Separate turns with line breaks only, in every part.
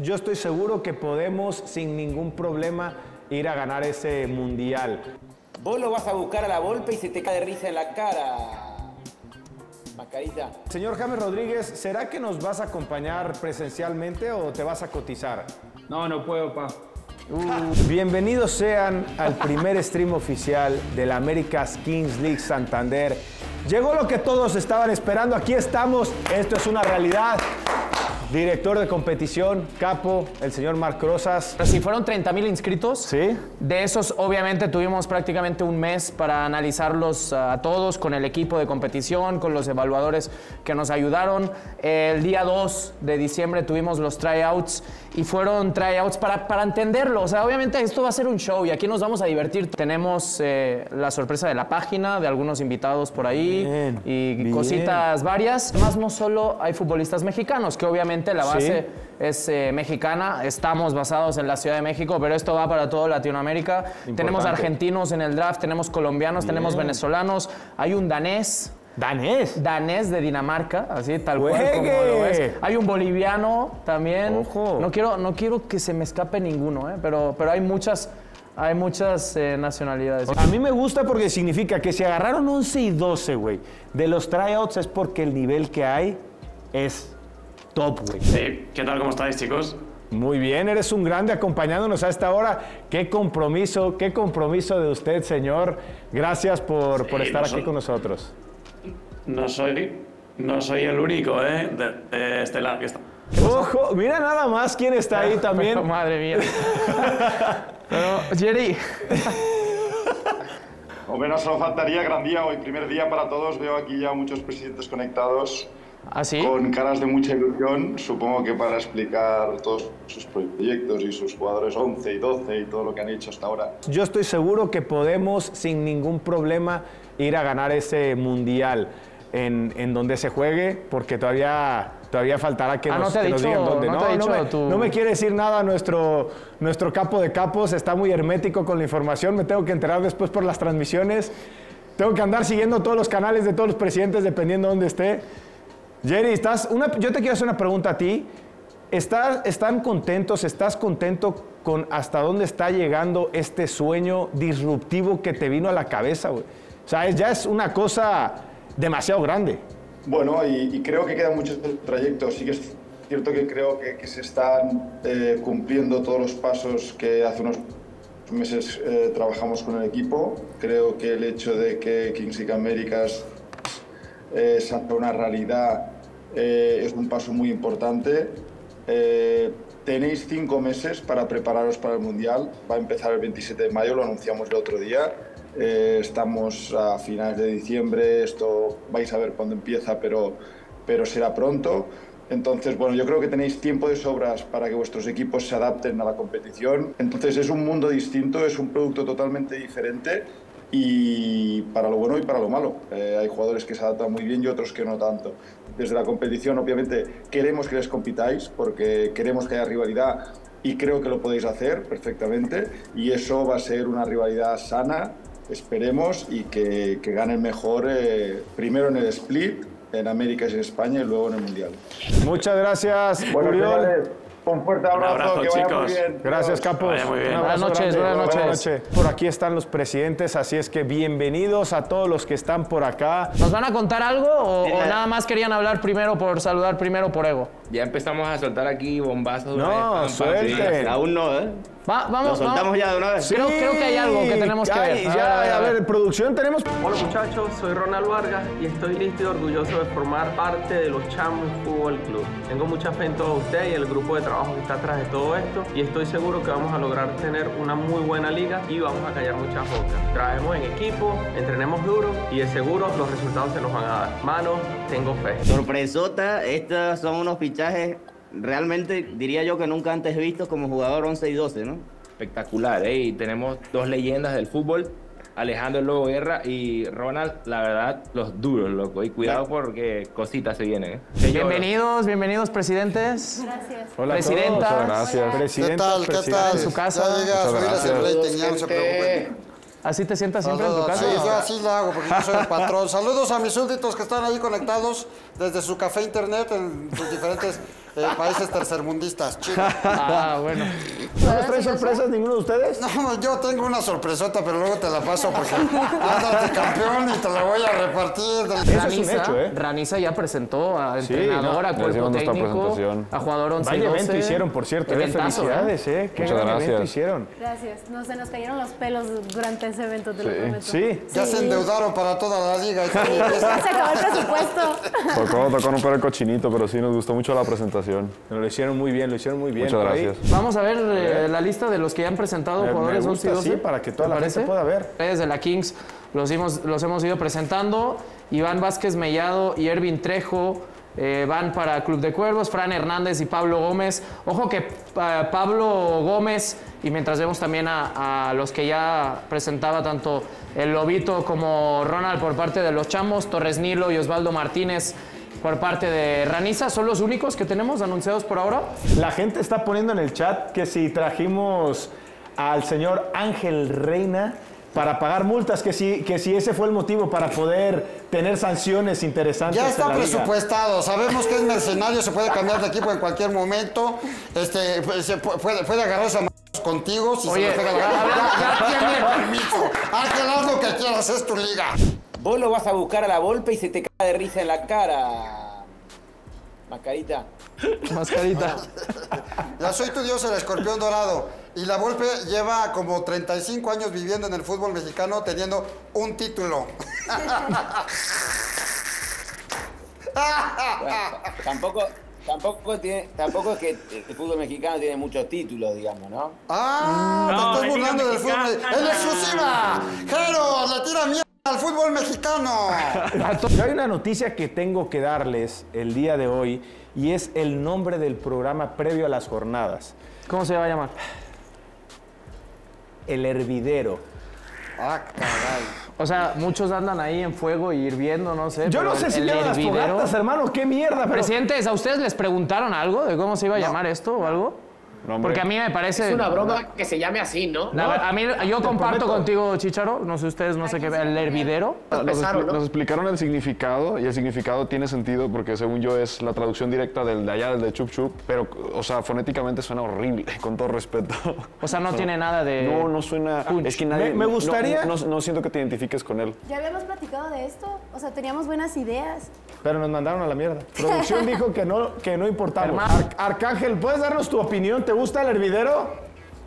Yo estoy seguro que podemos sin ningún problema ir a ganar ese mundial.
Vos lo vas a buscar a la golpe y se te cae de risa en la cara. Mascarita.
Señor James Rodríguez, ¿será que nos vas a acompañar presencialmente o te vas a cotizar?
No, no puedo, pa.
Bienvenidos sean al primer stream oficial de la America's Kings League Santander. Llegó lo que todos estaban esperando, aquí estamos, esto es una realidad. Director de competición, capo, el señor Marc Rosas.
Pero si fueron 30 mil inscritos,
¿Sí?
de esos obviamente tuvimos prácticamente un mes para analizarlos a todos con el equipo de competición, con los evaluadores que nos ayudaron. El día 2 de diciembre tuvimos los tryouts y fueron tryouts para, para entenderlo. O sea, obviamente esto va a ser un show y aquí nos vamos a divertir. Tenemos eh, la sorpresa de la página, de algunos invitados por ahí
Bien,
y
bien.
cositas varias. Además, no solo hay futbolistas mexicanos, que obviamente la base
Sí.
es eh, mexicana, estamos basados en la Ciudad de México, pero esto va para toda Latinoamérica. Tenemos argentinos en el draft, tenemos colombianos, tenemos venezolanos, hay un danés.
Danés.
Danés de Dinamarca, así tal cual como lo ves. Hay un boliviano también.
Ojo.
No quiero, no quiero que se me escape ninguno, ¿eh? pero, pero hay muchas, hay muchas eh, nacionalidades.
A mí me gusta porque significa que si agarraron 11 y 12, güey, de los tryouts es porque el nivel que hay es top, güey.
Sí, ¿qué tal? ¿Cómo estáis, chicos?
Muy bien, eres un grande acompañándonos a esta hora. Qué compromiso, qué compromiso de usted, señor. Gracias por, por estar
no
aquí con nosotros.
No soy, no soy el único, ¿eh? De, de este lado que está.
Ojo, mira nada más quién está ahí también.
Madre mía. Pero, Jerry,
Hombre, no solo faltaría, gran día hoy, primer día para todos. Veo aquí ya muchos presidentes conectados
¿así?
con caras de mucha ilusión, supongo que para explicar todos sus proyectos y sus jugadores 11 y 12 y todo lo que han hecho hasta ahora.
Yo estoy seguro que podemos sin ningún problema ir a ganar ese mundial en, en donde se juegue, porque todavía, todavía faltará que
Ah,
nos,
no te
que nos
dicho-
digan dónde.
no te ha
no,
dicho
me,
tu-
no me quiere decir nada nuestro, nuestro capo de capos, está muy hermético con la información, me tengo que enterar después por las transmisiones. Tengo que andar siguiendo todos los canales de todos los presidentes dependiendo de dónde esté. Jerry, estás una, yo te quiero hacer una pregunta a ti. ¿Estás, ¿Están contentos? ¿Estás contento con hasta dónde está llegando este sueño disruptivo que te vino a la cabeza? güey? O sea, es- ya es una cosa demasiado grande.
Bueno, y, y creo que quedan muchos trayectos. Sí que es cierto que creo que, que se están eh, cumpliendo todos los pasos que hace unos meses eh, trabajamos con el equipo. Creo que el hecho de que Kings League Américas sea una realidad eh, es un paso muy importante. Eh, tenéis cinco meses para prepararos para el Mundial. Va a empezar el 27 de mayo, lo anunciamos el otro día. Eh, estamos a finales de diciembre, esto vais a ver cuándo empieza, pero, pero será pronto. Entonces, bueno, yo creo que tenéis tiempo de sobras para que vuestros equipos se adapten a la competición. Entonces, es un mundo distinto, es un producto totalmente diferente y para lo bueno y para lo malo. Eh, hay jugadores que se adaptan muy bien y otros que no tanto. Desde la competición, obviamente, queremos que les compitáis porque queremos que haya rivalidad y creo que lo podéis hacer perfectamente y eso va a ser una rivalidad sana, esperemos, y que, que gane el mejor eh, primero en el split, en América y en España y luego en el Mundial.
Muchas gracias,
Bueno, un fuerte abrazo,
abrazo,
que vaya muy
chicos.
bien.
Gracias. Capos.
vaya muy bien.
Un abrazo
Buenas noches,
grande.
buenas noches.
Por aquí están los presidentes, así es que bienvenidos a todos los que están por acá.
¿Nos van a contar algo o, o nada más querían hablar primero por saludar primero por ego?
Ya empezamos a soltar aquí bombazos.
No, suelten.
sí. Aún no, ¿eh?
Va- vamos,
Lo soltamos
vamos.
ya de una vez.
Creo- creo que hay algo que tenemos que
Ay,
ver.
Ya,
A ver, a
a
ver.
ver, producción tenemos
Hola muchachos, soy Ronald Vargas y estoy listo y orgulloso de formar parte de los Chamos Fútbol Club. Tengo mucha fe en todos ustedes y el grupo de trabajo que está atrás de todo esto y estoy seguro que vamos a lograr tener una muy buena liga y vamos a callar muchas bocas. Trabajemos en equipo, entrenemos duro y de seguro los resultados se nos van a dar. Mano, tengo fe.
Sorpresota, estos son unos fichajes realmente, diría yo que nunca antes vistos como jugador 11 y 12, ¿no? Espectacular, ¿eh? Y tenemos dos leyendas del fútbol. Alejandro Lobo Guerra y Ronald, la verdad, los duros, loco. Y cuidado porque cositas se vienen, ¿eh?
Bienvenidos, bienvenidos presidentes.
Hola a
Presidenta.
todos. Gracias.
¿Qué
Presidenta,
tal? ¿Qué tal?
en su casa.
A
gracias.
no se preocupen.
¿Así te sientas siempre en tu casa?
Sí, yo así lo hago porque yo soy el patrón. Saludos a mis súbditos que están ahí conectados desde su café internet en sus diferentes eh, países tercermundistas. Chile.
Ah, bueno.
¿No les trae sorpresas ninguno de ustedes?
No, yo tengo una sorpresota, pero luego te la paso porque andas de campeón y te la voy a repartir.
Eso es un hecho, ¿eh?
Raniza ya presentó a
Sí,
entrenador,
no,
a cuerpo técnico,
presentación.
a jugador 11
Vaya
y 12.
evento hicieron, por cierto. ¿eh?
Eventazo,
Felicidades, ¿eh? Qué
Muchas
gran evento
gracias.
hicieron.
Gracias. No, se nos cayeron los pelos durante ese evento, te lo prometo.
Sí.
Ya se endeudaron para toda la liga.
Sí, se acabó el presupuesto.
Tocó, tocó romper el cochinito, pero sí nos gustó mucho la presentación.
Lo hicieron muy bien, lo hicieron muy bien.
Muchas
ahí.
gracias.
Vamos a ver eh, la lista de los que ya han presentado
Me- me
jugadores
gusta,
11 y 12.
sí, para que toda
¿te
la gente pueda ver.
Desde la Kings los hemos, los hemos ido presentando. Iván Vázquez Mellado y Ervin Trejo eh, van para Club de Cuervos, Fran Hernández y Pablo Gómez. Ojo que eh, Pablo Gómez, y mientras vemos también a, a los que ya presentaba tanto el Lobito como Ronald por parte de los Chamos, Torres Nilo y Osvaldo Martínez por parte de Raniza, son los únicos que tenemos anunciados por ahora.
La gente está poniendo en el chat que si trajimos al señor Ángel Reina para pagar multas, que si, que si ese fue el motivo para poder tener sanciones interesantes.
Ya
en
está
liga.
presupuestado. Sabemos que es mercenario, se puede cambiar de equipo en cualquier momento. Este, pues, se pu- puede, puede agarrarse a contigo si
Oye,
se le pega la
ya,
gana.
ya,
Ya, ya tiene permiso. Ángel, haz lo que quieras, es tu liga.
Vos lo vas a buscar a la Volpe y se te cae de risa en la cara. Mascarita.
Mascarita.
Ya soy tu dios, el escorpión dorado. Y la Volpe lleva como 35 años viviendo en el fútbol mexicano teniendo un título.
Bueno, tampoco, tampoco, tiene, tampoco es que el fútbol mexicano tiene muchos títulos, digamos, ¿no?
¡Ah!
No,
te estás burlando del fútbol.
Mexicana.
¡En fútbol mexicano!
Yo hay una noticia que tengo que darles el día de hoy y es el nombre del programa previo a las jornadas.
¿Cómo se va a llamar?
El Hervidero.
¡Ah, caray!
O sea, muchos andan ahí en fuego y hirviendo, no sé.
Yo no sé
el-
si vieron las fogatas, hermano, qué mierda. Pero...
Presidentes, ¿a ustedes les preguntaron algo de cómo se iba a llamar esto o algo?
No.
Porque a mí me parece...
Es una broma que se llame así, ¿no?
La a mí, yo comparto
prometo.
contigo, Chicharo. No sé ustedes, no sé qué. El hervidero.
Nos,
¿no?
nos explicaron el significado y el significado tiene sentido porque según yo es la traducción directa del de allá, del de chup chup, pero o sea, fonéticamente suena horrible, con todo respeto.
O sea, no tiene nada de...
No, no suena. Es que nadie.
Me- gustaría-
No, no- no siento que te identifiques con él.
Ya habíamos platicado de esto. O sea, teníamos buenas ideas.
Pero nos mandaron a la mierda. Producción dijo que no, que no. Ar- Arcángel, ¿puedes darnos tu opinión? ¿Te gusta el hervidero?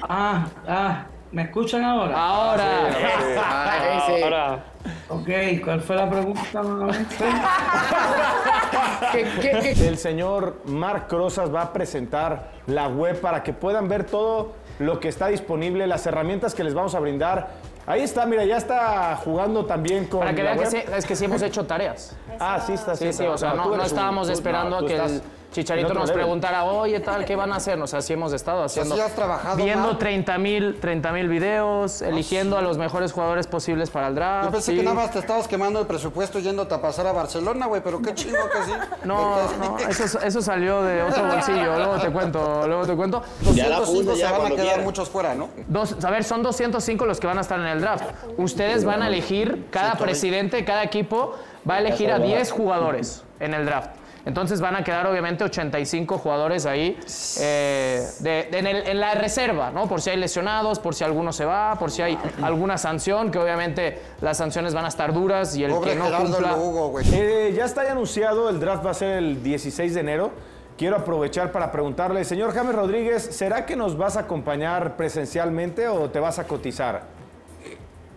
Ah, ah, ¿me escuchan ahora?
Ahora.
Ah, ese.
Ahora,
Ok, ¿cuál fue la pregunta nuevamente?
¿Qué, qué, qué?
El señor Marc Rosas va a presentar la web para que puedan ver todo lo que está disponible, las herramientas que les vamos a brindar. Ahí está, mira, ya está jugando también con
Para que vean que sí, es que sí hemos hecho tareas.
Ah, sí está.
Sí, sí, o sea, no, no
eres un-
estábamos
tú-
esperando
no,
a que
estás
el Chicharito nos
level.
preguntara, oye, tal, ¿qué van a hacer? O sea, sí hemos estado haciendo.
sí has trabajado,
Viendo
Mar.
30 mil 30 mil videos, eligiendo a los mejores jugadores posibles para el draft.
Yo pensé
sí.
que nada más te estabas quemando el presupuesto yéndote a pasar a Barcelona, güey, pero qué chingo que sí.
No, no, eso, eso salió de otro bolsillo. Luego te cuento, luego te cuento.
205
ya
se van a quedar muchos fuera, ¿no?
Dos, a ver, son 205 los que van a estar en el draft. Ustedes van a elegir, cada presidente, cada equipo va a elegir a 10 jugadores en el draft. Entonces van a quedar obviamente 85 jugadores ahí eh, de- de- en, el- en la reserva, ¿no? Por si hay lesionados, por si alguno se va, por si hay alguna sanción, que obviamente las sanciones van a estar duras y el
Pobre
que no
Gerardo
cumpla...
Lugo.
Eh, ya está ya anunciado, el draft va a ser el 16 de enero. Quiero aprovechar para preguntarle, señor James Rodríguez, ¿será que nos vas a acompañar presencialmente o te vas a cotizar?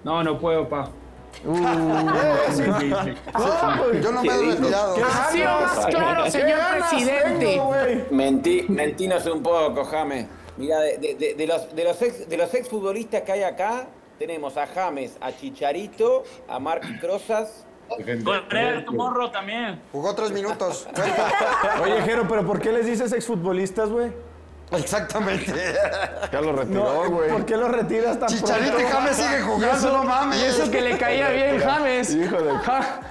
No, no puedo, pa.
Yo no me he retirado.
Ha sido más
claro, señor
presidente.
Mentí, mentinos un poco, James. Mira, de, de- de- de los, de, los ex, de los exfutbolistas que hay acá, tenemos a James, a Chicharito, a Marc Crozas.
Tu morro también.
Jugó tres minutos.
Oye, Jero, ¿pero por qué les dices exfutbolistas, güey?
Exactamente.
Ya lo retiró, güey.
¿Por qué los retiras tan
Chicharito y? James siguen jugando, no mames.
Y eso que le caía bien James.
Hijo de-.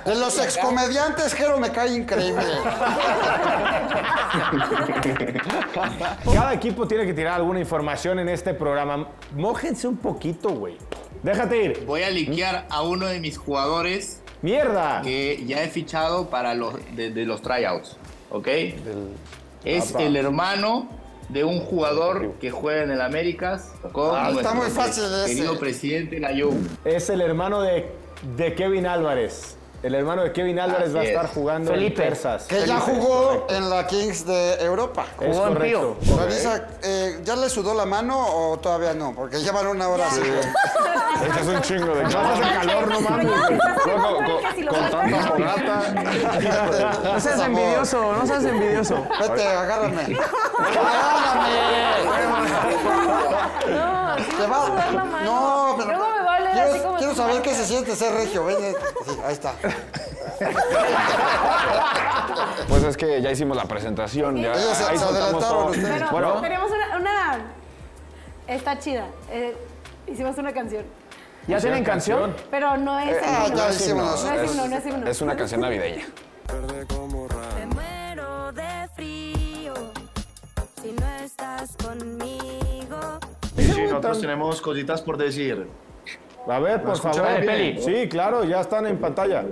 De los excomediantes, Jero me cae increíble.
Cada equipo tiene que tirar alguna información en este programa. Mójense un poquito, güey. Déjate ir.
Voy a liquear a uno de mis jugadores
¡Mierda!
que ya he fichado para los de, de los tryouts, ¿ok? Es
Apa.
el hermano de un jugador que juega en el Américas con
Ah, está muy fácil ese.
querido presidente Layún.
Es el hermano de, de Kevin Álvarez. El hermano de Kevin Álvarez
Así
va a
es.
estar jugando
Felipe.
en Persas.
Que ya
Felipe,
jugó
correcto.
en la Kings de Europa.
Es
Jugó en
correcto.
Revisa, eh, ¿ya le sudó la mano o todavía no? Porque llevan una hora así.
Es un chingo de
No hace calor, no mames.
con, con tanta fogata.
No seas envidioso, no seas envidioso.
Vete, agárrame.
No, sí
Te va-. No, pero Quiero,
así como
quiero saber qué se siente ser regio. Ven, eh, sí, ahí está.
Pues es que ya hicimos la presentación. Ya,
Ellos se-
ahí
se adelantaron
todo.
ustedes.
Pero
Bueno,
tenemos una, una- Está chida. Eh, hicimos una canción.
¿Ya tienen canción?
Pero no es.
Ah,
himno.
ya hicimos
No es himno, no es himno.
Es una canción navideña.
Me muero de frío si no estás conmigo.
Sí, sí, nosotros tenemos cositas por decir.
A ver, por favor.
bien?
Peli. Sí, claro, ya están en pantalla.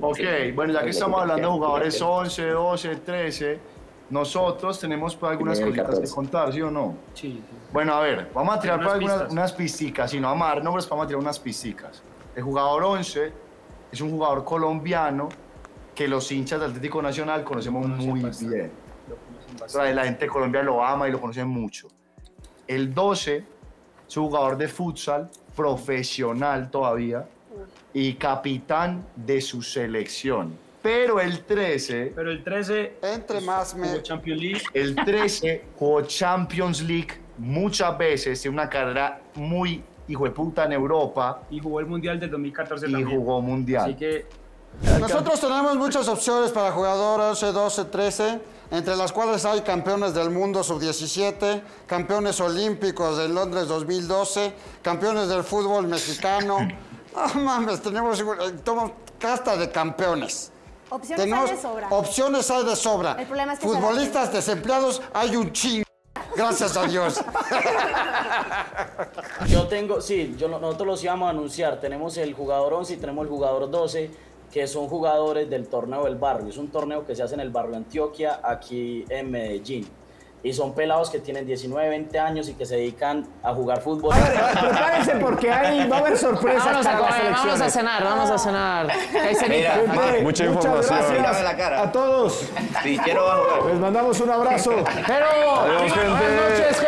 Ok, bueno, ya que estamos hablando de jugadores 11, 12, 13, nosotros tenemos pues, algunas cositas que contar, ¿sí o no?
Sí.
Bueno, a ver, vamos a tirar
Unas
pues, algunas,
pistas.
unas pisticas, si no vamos a dar nombres, vamos a tirar unas pisticas. El jugador 11 es un jugador colombiano que los hinchas del Atlético Nacional conocemos muy bien. O sea, la gente de Colombia lo ama y lo conoce mucho. El 12 es un jugador de futsal profesional todavía y capitán de su selección. Pero el 13,
Pero el 13
Entre más me.
jugó Champions League.
el 13 jugó Champions League muchas veces, tiene una carrera muy hijo de puta en Europa
y jugó el Mundial del 2014
y
también.
jugó
Así
mundial.
que
Nosotros tenemos muchas opciones para jugador 11, 12, 13, entre las cuales hay campeones del mundo sub-17, campeones olímpicos de Londres 2012, campeones del fútbol mexicano. No mames, tenemos eh, tomo casta de campeones.
Opciones
Tenemos
hay de sobra.
opciones hay de sobra.
El problema es que
Futbolistas desempleados hay un chingo. Gracias a Dios.
Yo tengo, sí, yo, nosotros los íbamos a anunciar. Tenemos el jugador 11 y tenemos el jugador 12, que son jugadores del torneo del barrio. Es un torneo que se hace en el barrio Antioquia, aquí en Medellín. Y son pelados que tienen 19, 20 años y que se dedican a jugar fútbol.
Prepárense porque ahí va a haber sorpresas
Vámonos a
para las
comer, vamos a cenar, vamos a cenar.
Gente,
Mucha
muchas
información.
gracias
la cara.
a todos.
A jugar.
Les mandamos un abrazo.
Jero,
Adiós, gente.
buenas noches.